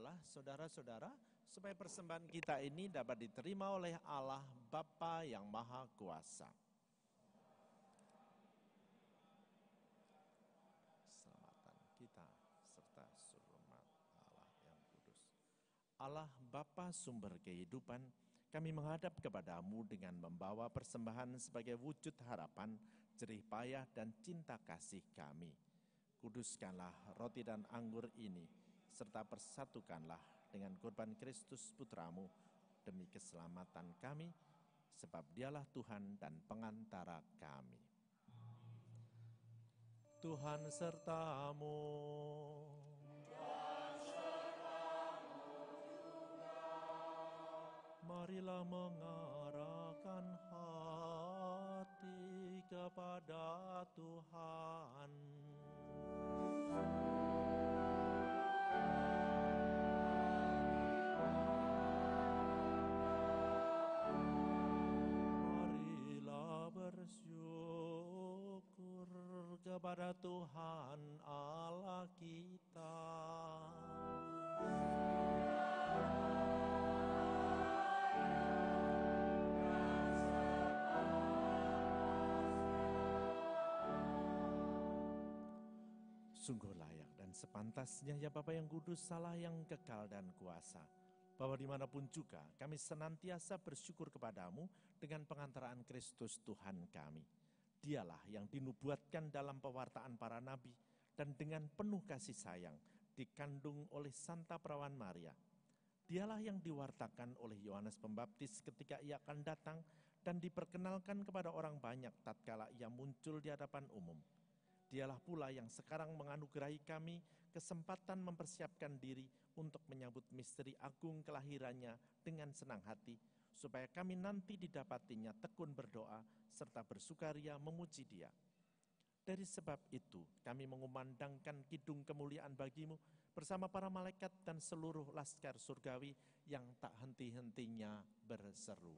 berdoalah saudara-saudara supaya persembahan kita ini dapat diterima oleh Allah Bapa yang Maha Kuasa. Selamatan kita serta surumat Allah yang kudus. Allah Bapa sumber kehidupan, kami menghadap kepadamu dengan membawa persembahan sebagai wujud harapan, jerih payah dan cinta kasih kami. Kuduskanlah roti dan anggur ini serta persatukanlah dengan korban Kristus putramu demi keselamatan kami, sebab dialah Tuhan dan pengantara kami. Tuhan sertamu. Marilah mengarahkan hati kepada Tuhan. Marilah kepada Tuhan Allah kita. Sungguh layak dan sepantasnya ya Bapak yang kudus, salah yang kekal dan kuasa. Bahwa di mana pun juga kami senantiasa bersyukur kepadamu dengan pengantaraan Kristus Tuhan kami. Dialah yang dinubuatkan dalam pewartaan para nabi dan dengan penuh kasih sayang dikandung oleh Santa Perawan Maria. Dialah yang diwartakan oleh Yohanes Pembaptis ketika ia akan datang dan diperkenalkan kepada orang banyak tatkala ia muncul di hadapan umum Dialah pula yang sekarang menganugerahi kami kesempatan mempersiapkan diri untuk menyambut misteri agung kelahirannya dengan senang hati, supaya kami nanti didapatinya tekun berdoa serta bersukaria memuji dia. Dari sebab itu, kami mengumandangkan kidung kemuliaan bagimu bersama para malaikat dan seluruh laskar surgawi yang tak henti-hentinya berseru.